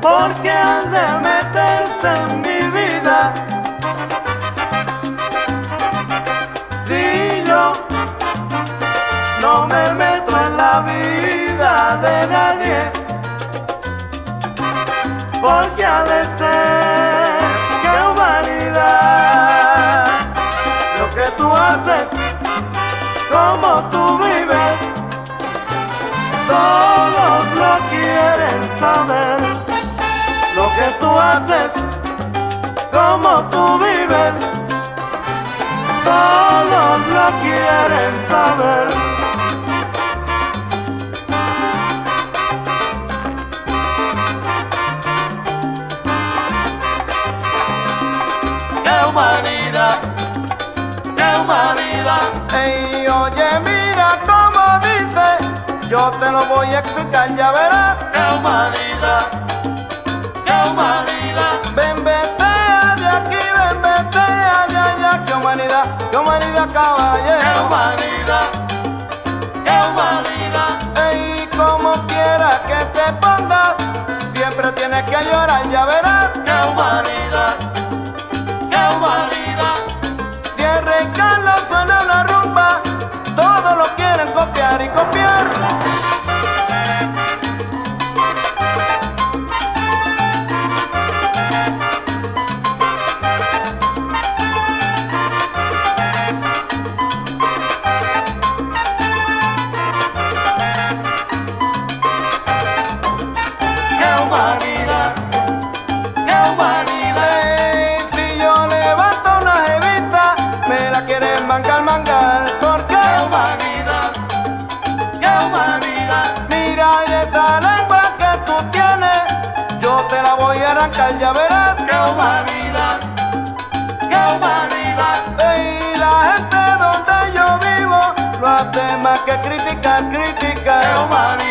porque han de meterse en mi vida. Si yo no me meto en la vida de nadie, porque ha de ser que humanidad lo que tú haces, como tú vives, todos lo quieren saber. Haces, como tú vives, todos lo quieren saber. ¡Qué humanidad! ¡Qué humanidad! Ey, oye, mira cómo dice, yo te lo voy a explicar, ya verás. ¡Qué humanidad! Humanidad, ¡Qué humanidad! ¡Qué humanidad! Ey, como quiera que te pongas, siempre tienes que llorar, ya verás. ¡Qué humanidad! Mira y esa lengua que tú tienes, yo te la voy a arrancar, ya verás. ¡Qué humanidad! ¡Qué humanidad! Ey, la gente donde yo vivo, lo hace más que criticar, ¡Qué criticar. ¡Qué humanidad!